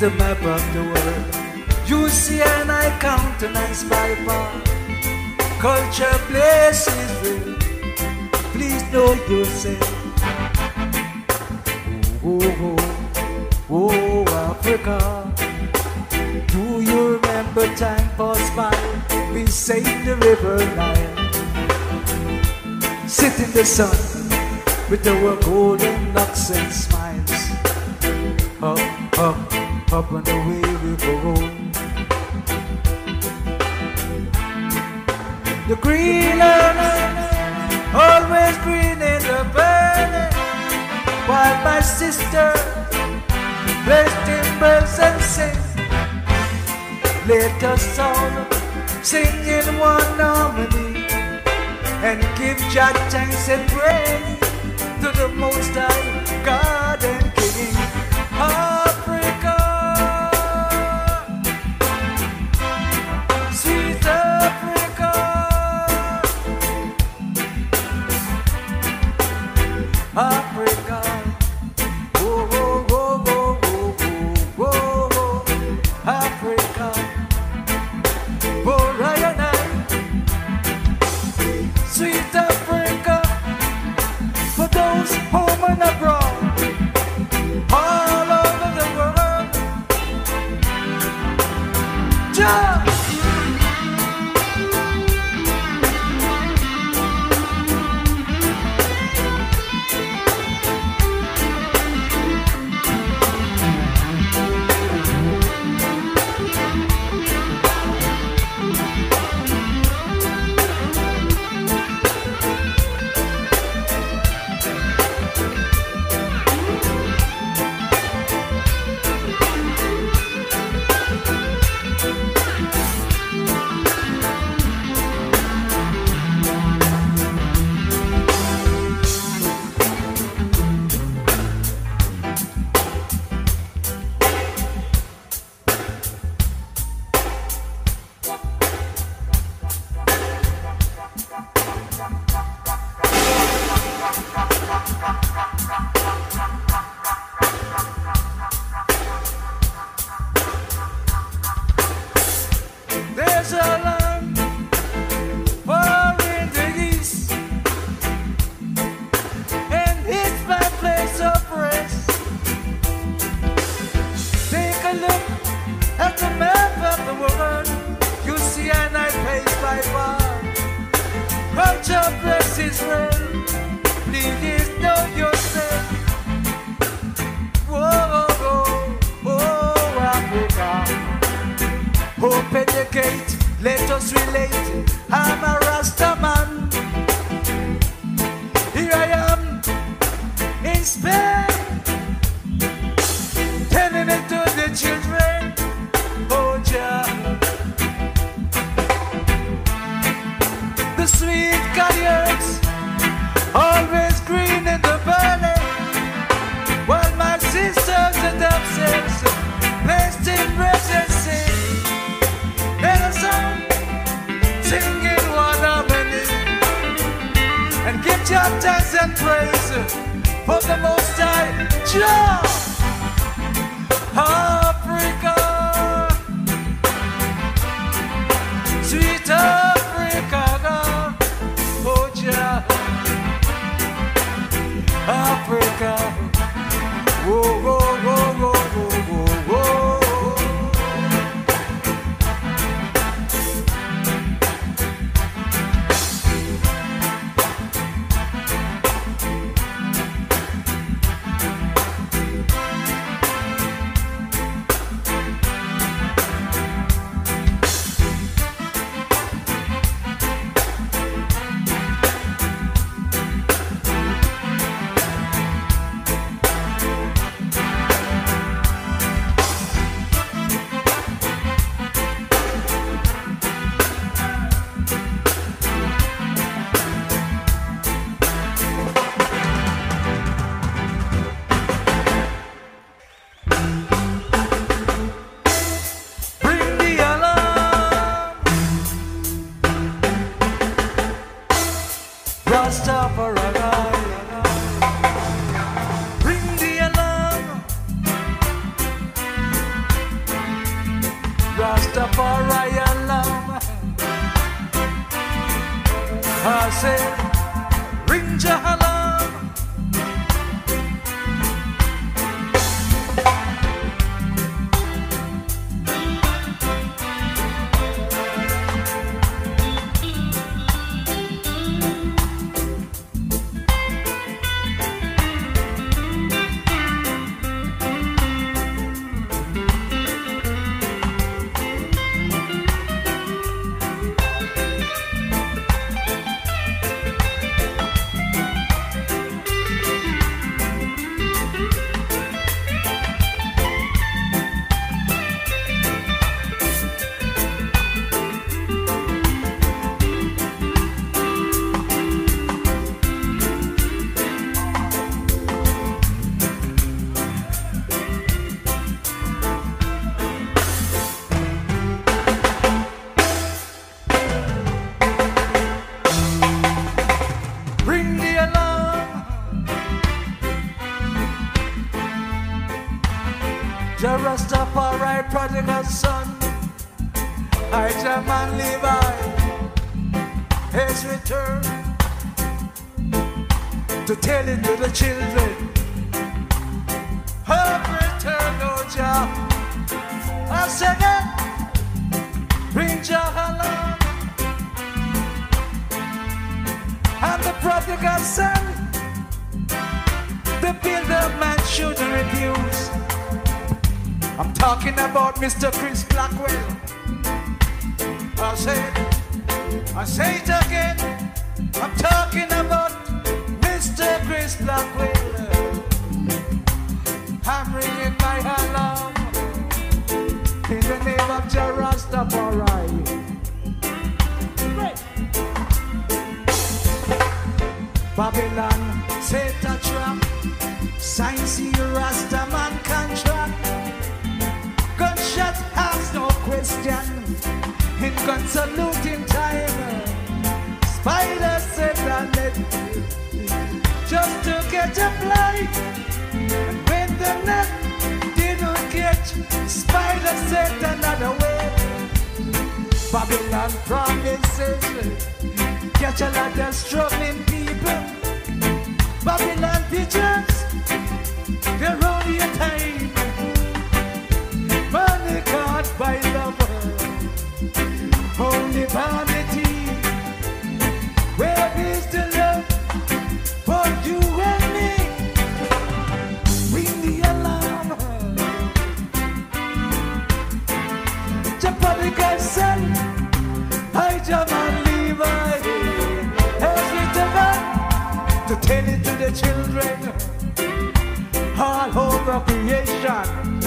the map of the world. You see and I countenance by far. Culture places real. Please know yourself. Oh oh, oh, oh, oh, Africa. Do you remember time passed by? We saved the river Nile. Sit in the sun with our golden locks up, and away we go. The green land, always green in the valley, while my sister plays timbers and sing. Let us all sing in one harmony and give Jah thanks and praise to the Most High God Please know yourself. Whoa, whoa, whoa, oh, Africa. Let us relate. I'm a Rasta give your thanks and praise for the Most High Jah. Africa, sweet Africa, oh Jah. Africa, The. The builder man shouldn't refuse. I'm talking about Mr. Chris Blackwell. I say I say it again. I'm talking about Mr. Chris Blackwell. I'm ringing my alarm in the name of Jah Rastafari. Babylon set a trap. Science Rasta man contract. Gunshot has no question. In gun saluting time. Spider said that net just to catch a fly. And when the net Spider said another way. Babylon promises catch a lot of struggling people. Babylon pigeons, they're only a time. Money caught by lover, only vanity. Tell it to the children all over creation.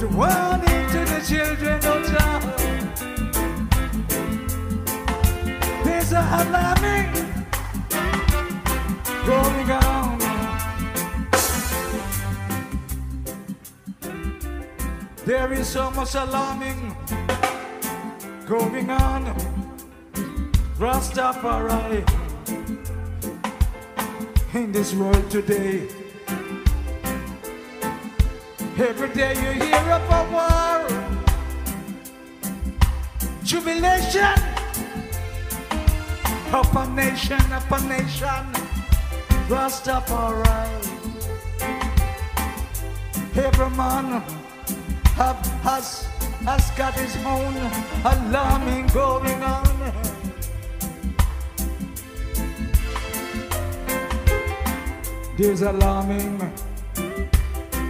To warn it to the children of Jah. There's a alarming going on. There is so much alarming going on. Rastafari in this world today. Every day you hear of a war, jubilation, a nation, up a nation, Rastafari. Every man have, has, has got his own alarming going on. There's alarming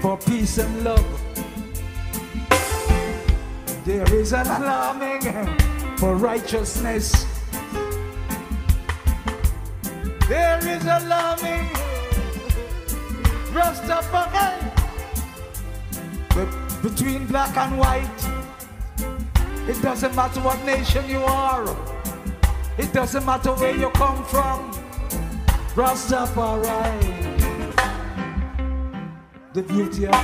for peace and love. There is an alarming for righteousness. There is alarming Rastafari Be- between black and white. It doesn't matter what nation you are. It doesn't matter where you come from. Rastafari. The beauty of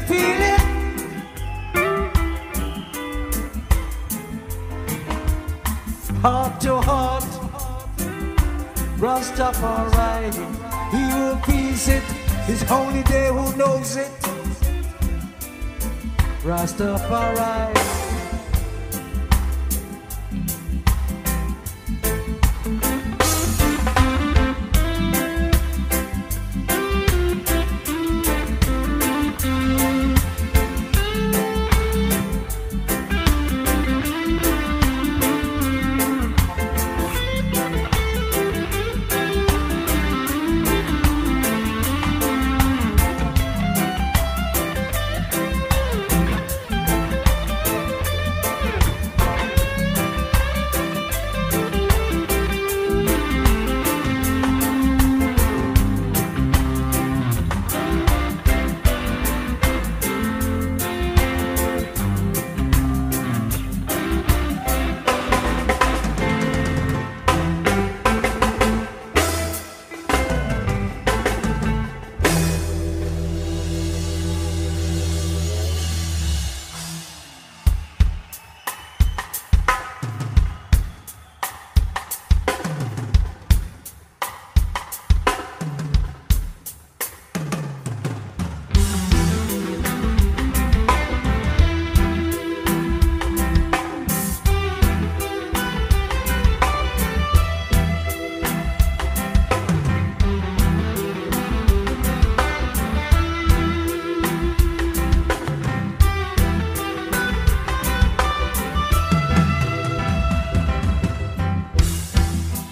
you feel it? Heart to heart, Rastafari, he will peace it. His holy day, who knows it. Rastafari.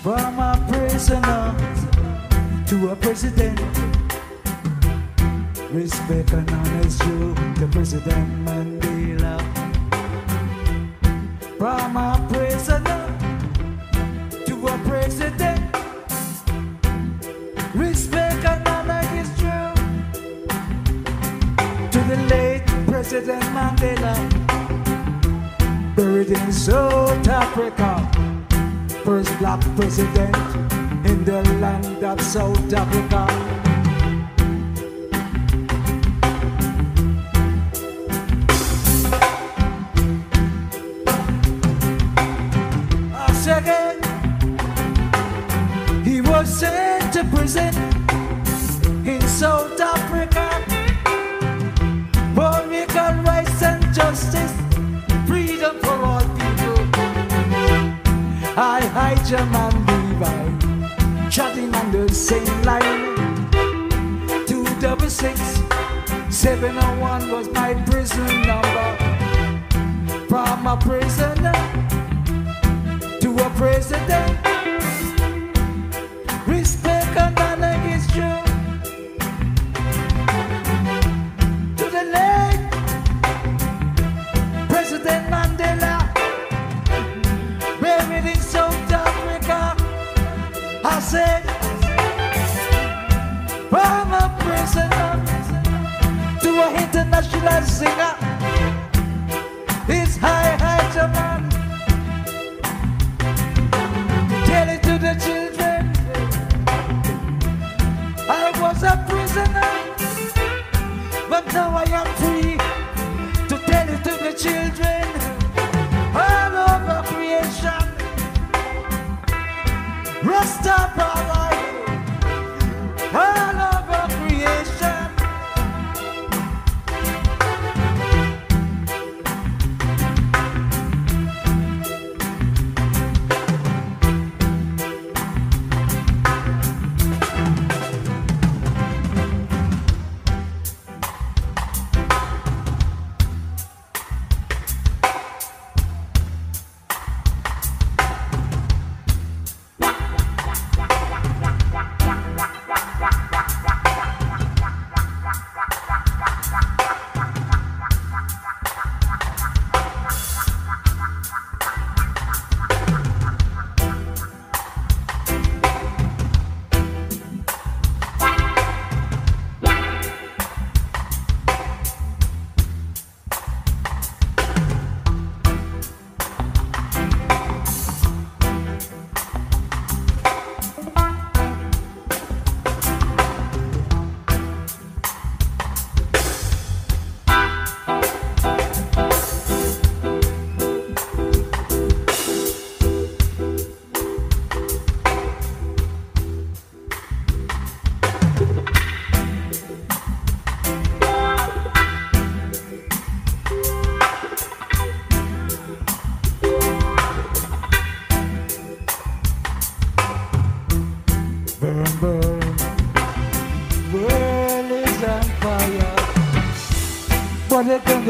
From a prisoner to a president. Respect and honors you, to President Mandela. From a prisoner to a president. Respect and honor is true to the late President Mandela. Buried in South Africa first black president in the land of South Africa. Belgium and Dubai, chatting on the same line. Two double six, seven and one was my. Break.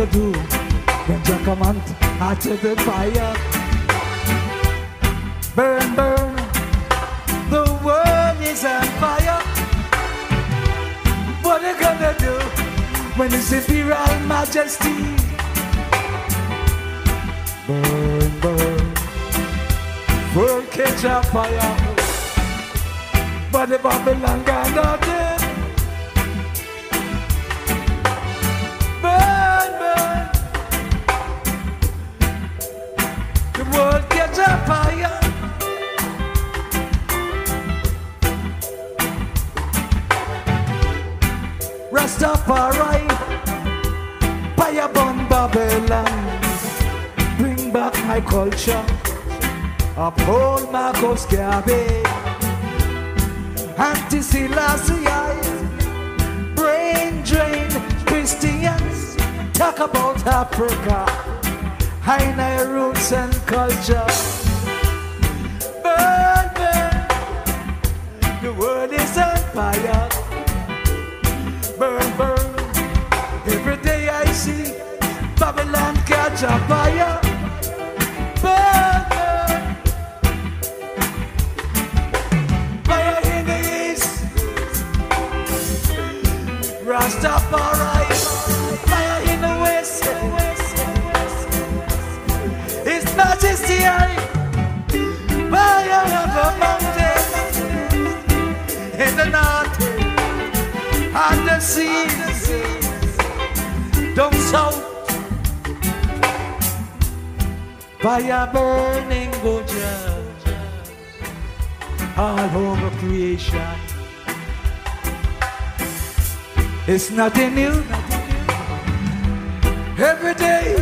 Do when Jack come on out to the fire? Burn, burn, the world is on fire. What are you gonna do when it's imperial majesty? Burn, burn, world catch a fire. But the Babylon gone out oh, Rastafari, a burn Babylon. Bring back my culture. Uphold Marcus Garvey. Anti-Selassie, brain drain Christians. Talk about Africa, high roots and culture. Babylon It's nothing new. Every day,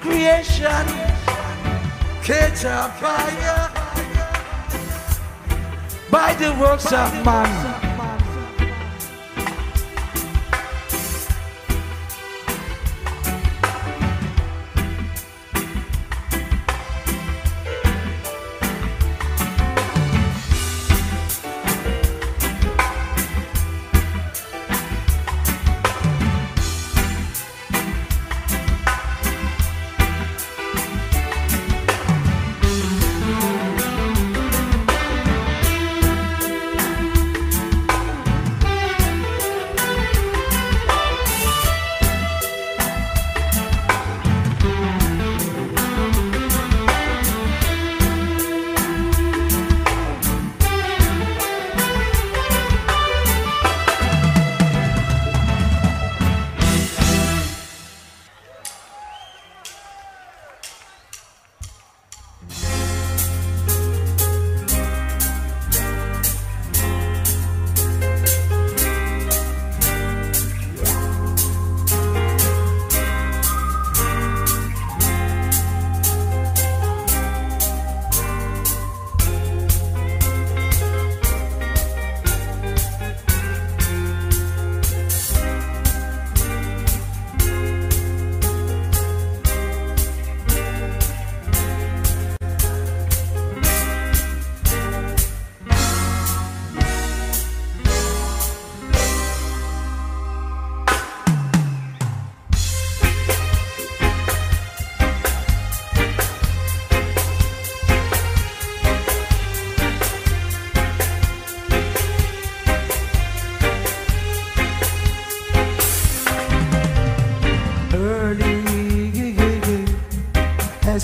creation catch a fire by the works of man.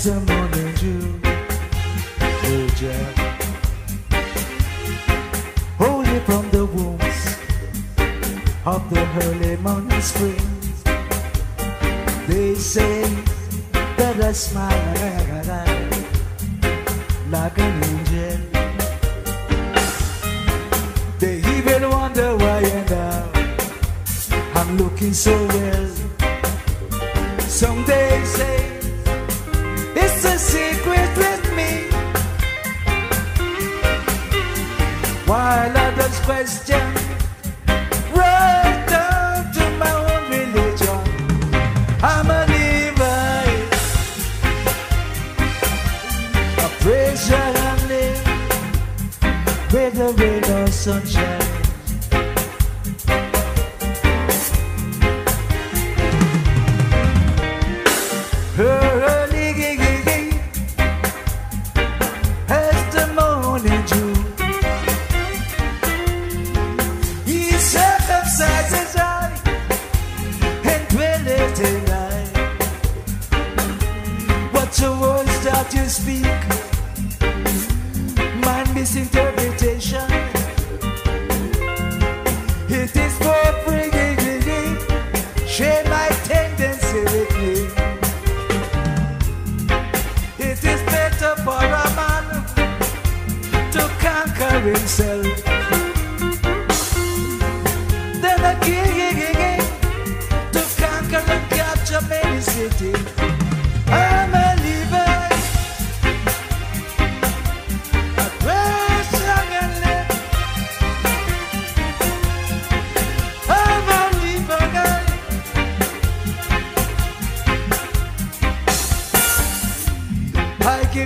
A morning. Oh, Jack. Holy from the wombs of the early morning springs. They say that I smile like an angel. They even wonder why and I'm looking so well. Sunshine.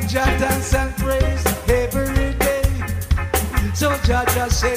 Give Jah thanks and praise every day. So Jah just say,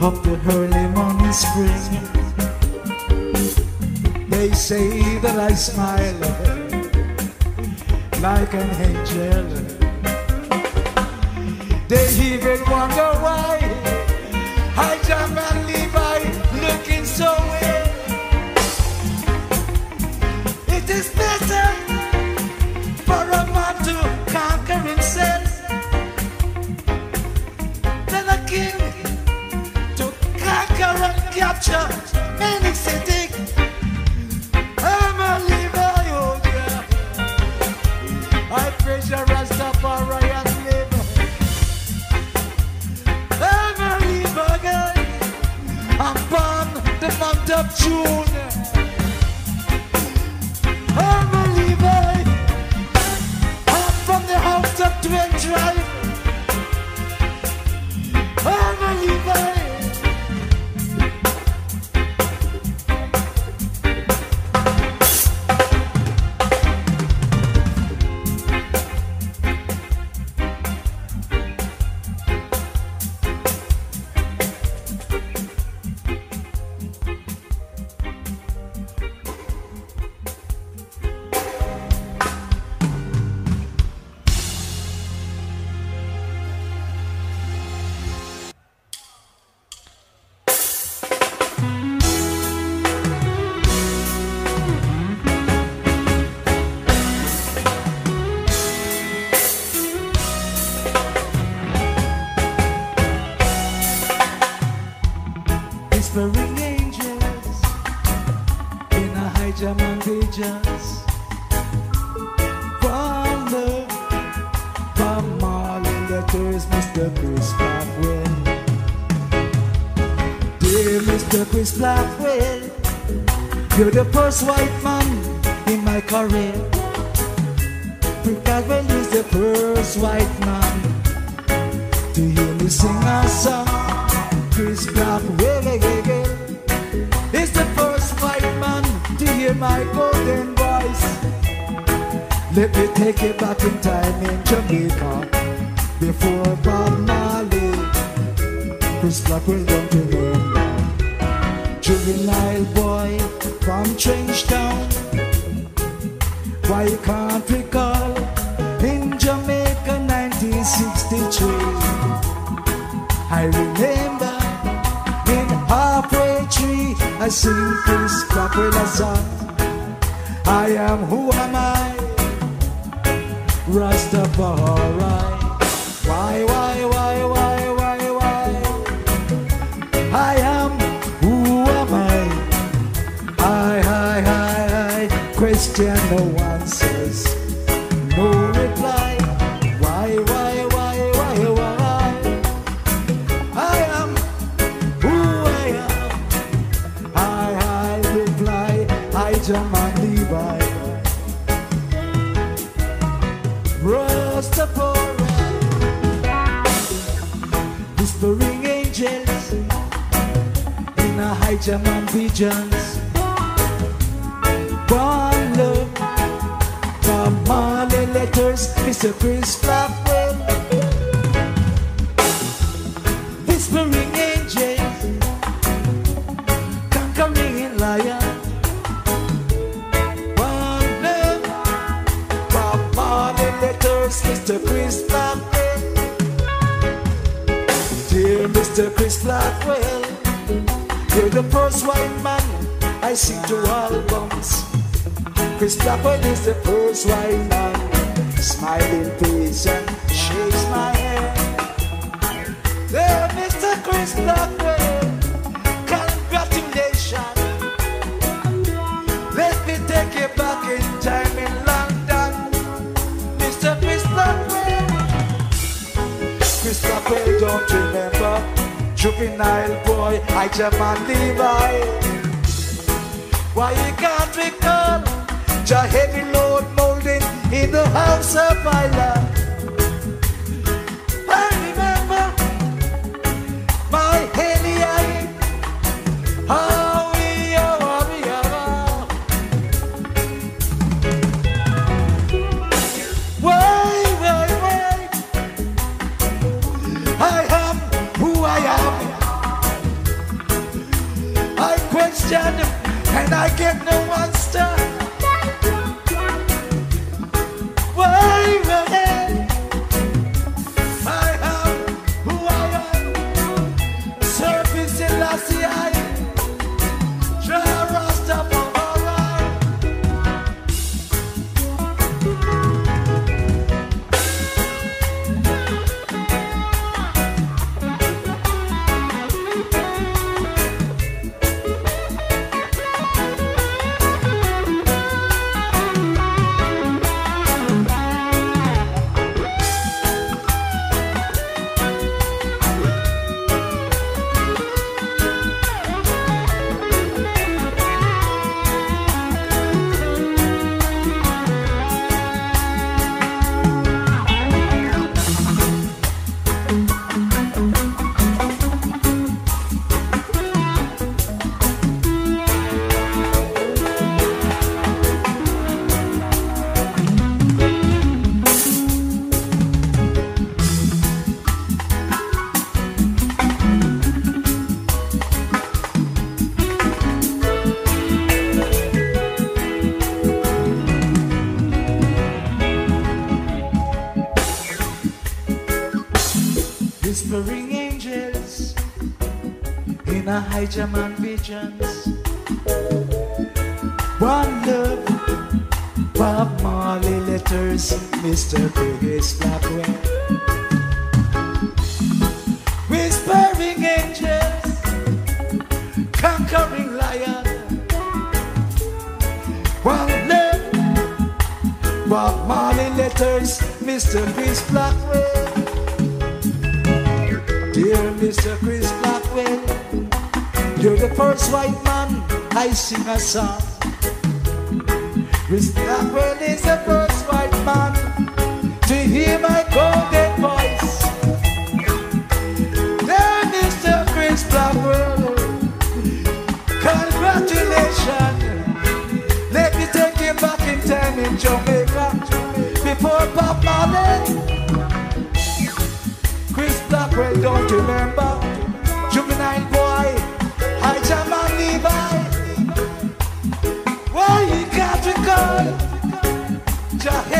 of the early morning spring. They say that I smile like an angel. They even wonder why Ijahman Levi looking so well. Month Mr. Chris Blackwell. Dear Mr. Chris Blackwell, you're the first white man in my career. Chris Blackwell is the first white man to hear me sing a song. Chris Blackwell is the first white man to hear my golden voice. Let me take it back in time in Jamaica before Bob Marley. Chris Blackwell don't remember. Juvenile boy from Trenchtown. Why you can't recall in Jamaica 1963? I remember in halfway tree I sing this Crockwell song. I am who am I? Rastafari. Why, why, why, why, why, why? I am who am I? I, I, I, I no and visions. One love, Bob Marley letters, Mr. Chris Blackwell. Whispering angels, conquering lion. One love, Bob Marley letters, Mr. Chris Blackwell. Dear Mr. Chris Blackwell, you're the first white man I sing to albums. Chris Blackwell is the first white man, smiling face and shakes my hand. There, Mr. Chris Blackwell, juvenile boy, Ijahman Levi. Why you can't recall the heavy load molding in the house of my love? In a I sing Yeah.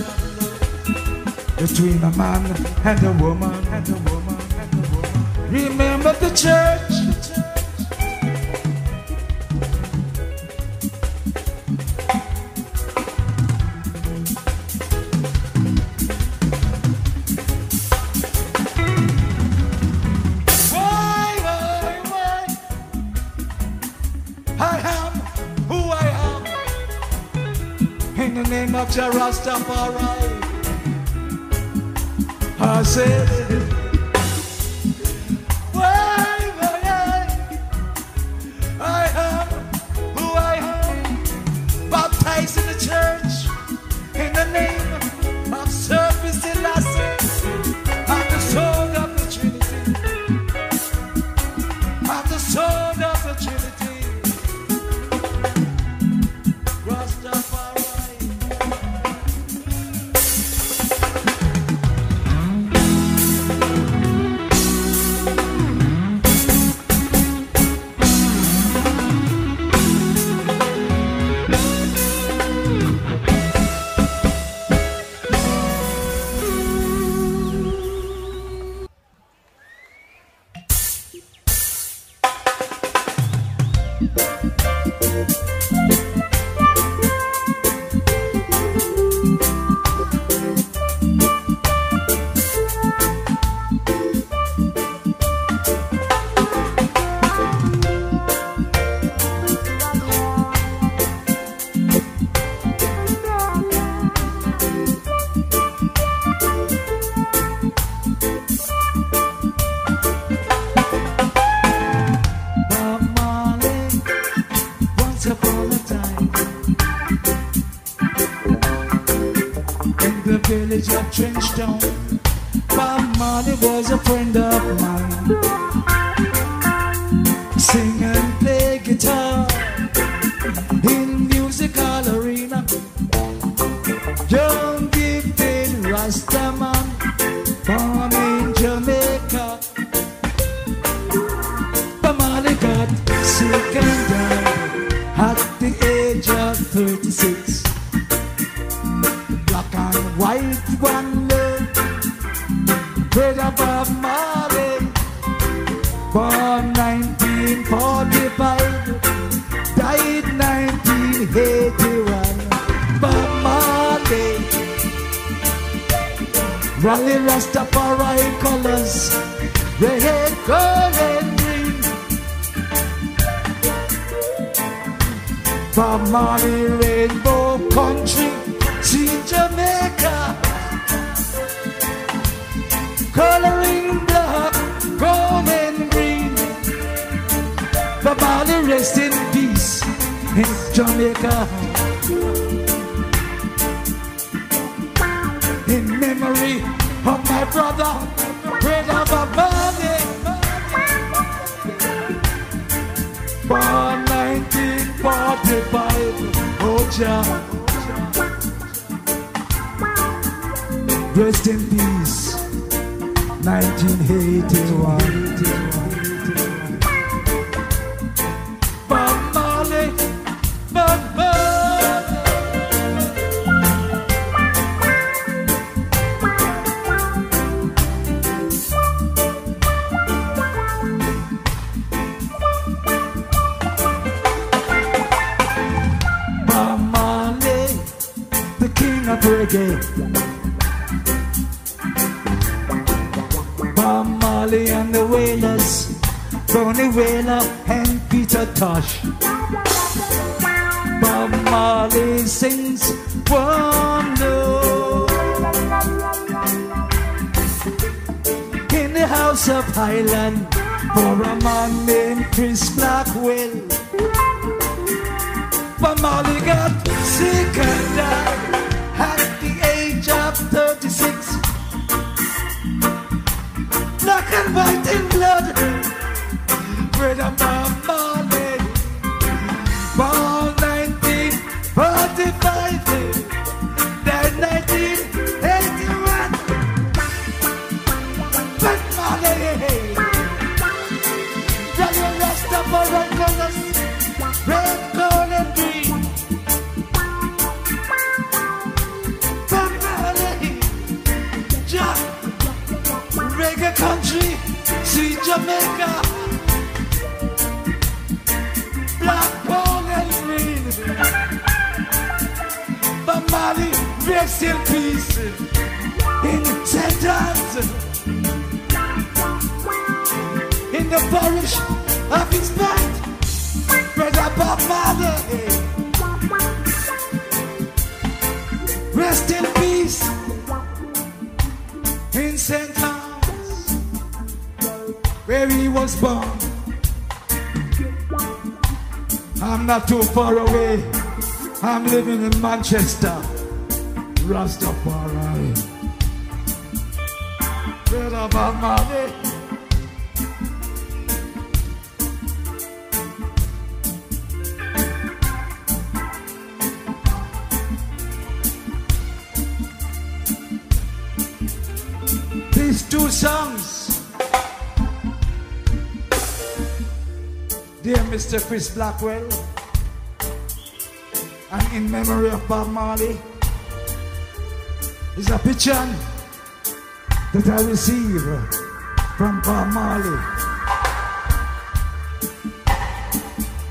between a man and a woman. And a woman, and a woman. Remember the church. Rastafari. Said. don't red, gold, and green. Rainbow country, see Jamaica. Coloring black, gold, and green. Rest in peace in Jamaica. In memory of my brother. oh Rest in peace, 1981. Peter far away. I'm living in Manchester, Rastafari. Brother Bob Marley. These two songs, dear Mr. Chris Blackwell, in memory of Bob Marley, is a picture that I received from Bob Marley.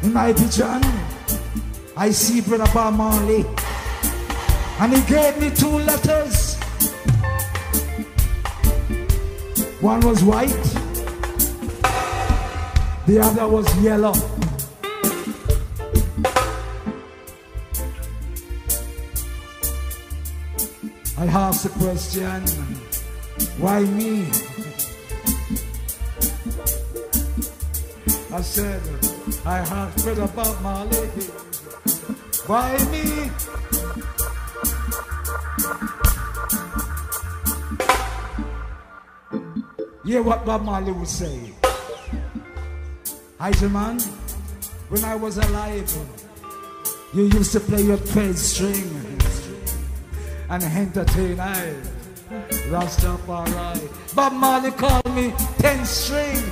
In my picture, I see Brother Bob Marley, and he gave me two letters. One was white, the other was yellow. I asked the question, why me? I said, I have read about Marley. Why me? Hear what Bob Marley would say. I man, when I was alive, you used to play your third string and entertain I. Rastafari. Bob Marley called me ten string.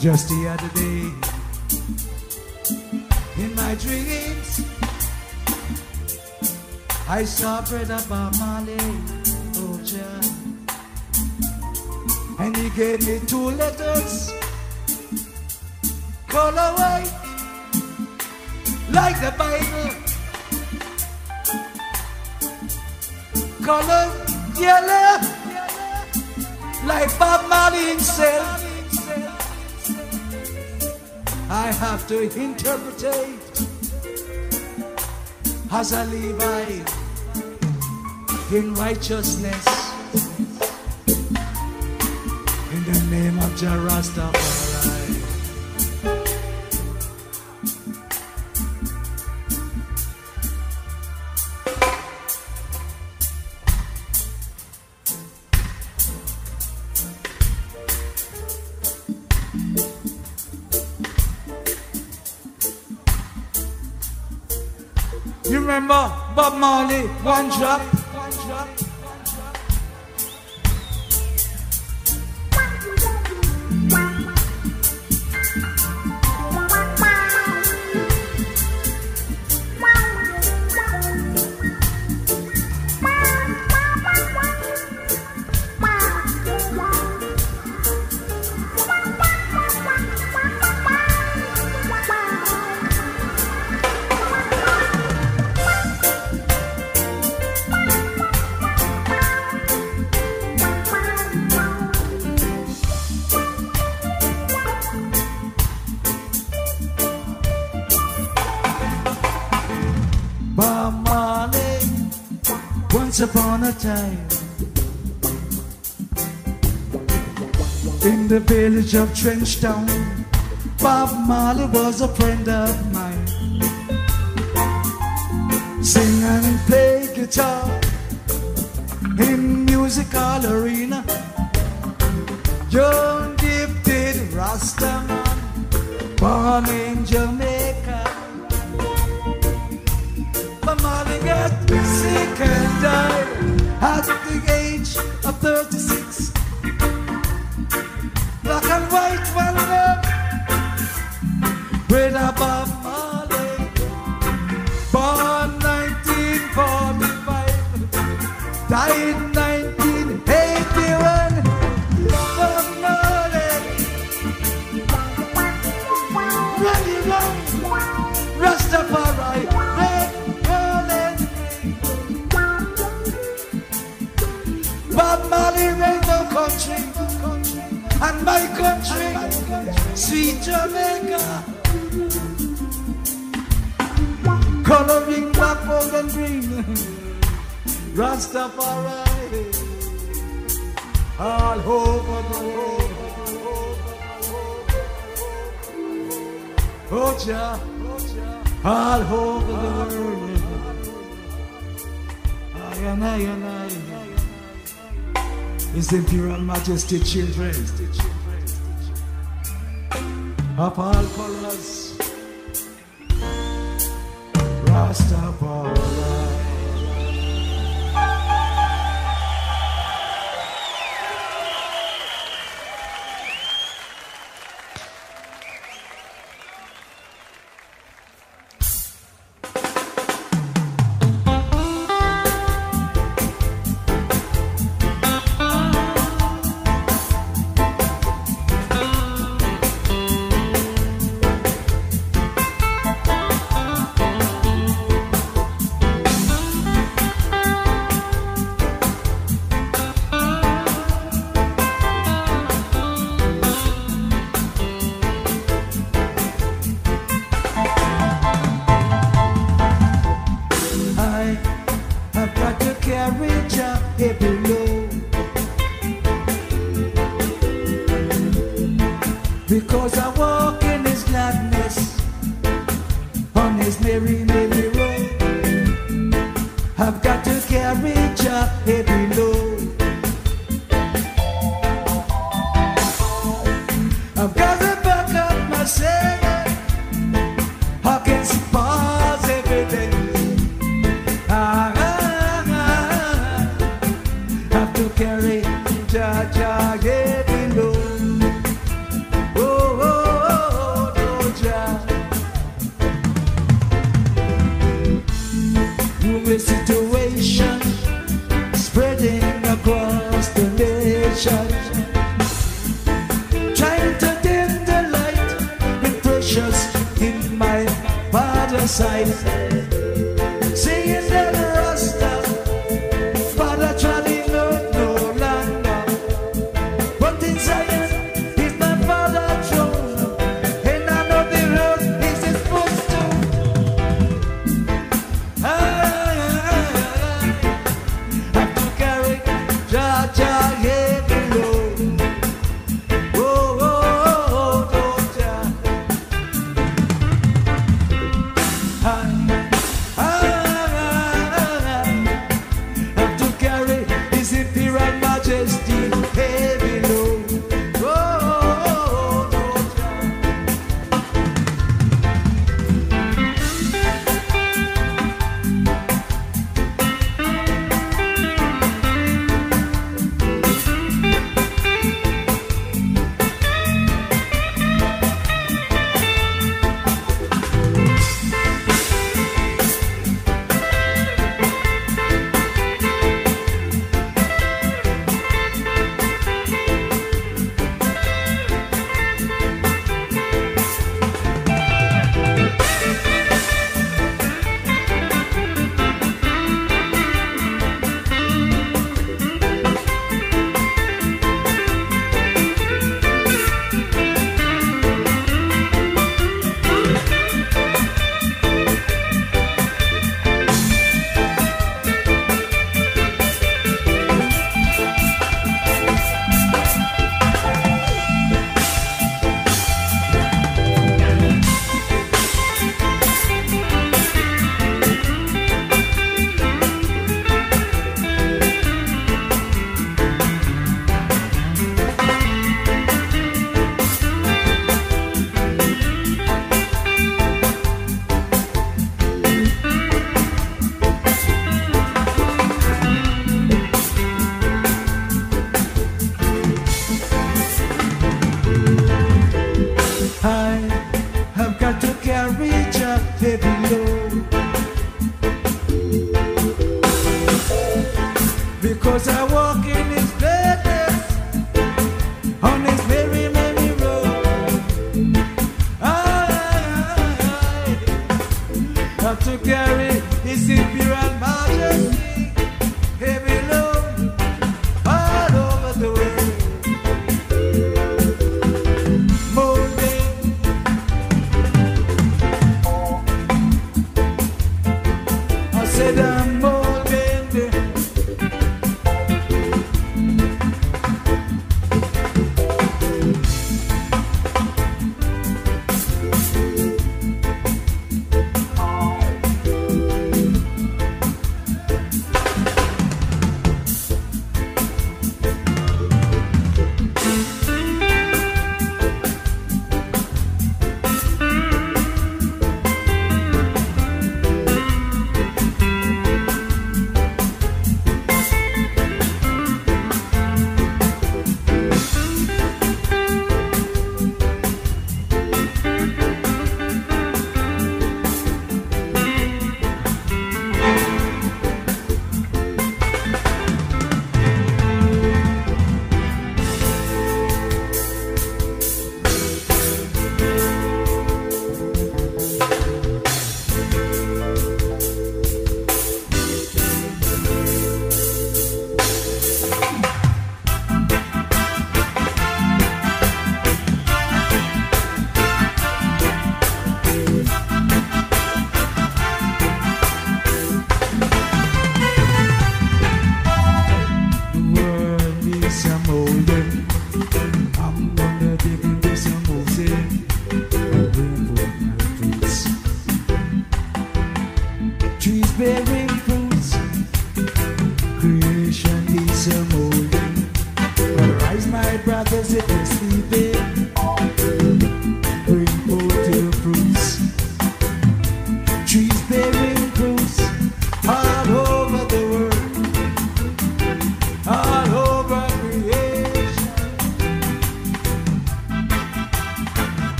Just the other day, I saw Brother Bob Marley, oh Jah. and he gave me two letters, color white, like the Bible, color yellow, like Bob Marley himself. I have to interpret as a in righteousness. In the name of Jah remember Bob Marley, one drop? time. In the village of Trenchtown, Bob Marley was a friend of mine. Sing and play guitar in musical arena. Young gifted Rastaman, born and my country, sweet Jamaica. Coloring black, gold and green, Rastafari, all for the world. Oh, yeah. all for the world. Ay, ay, ay, ay. His Imperial Majesty children of all colors, Rastafari. I've got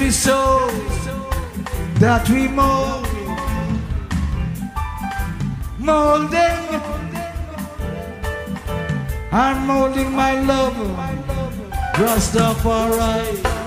we sow, that we mold, molding I'm molding my love, Rastafari.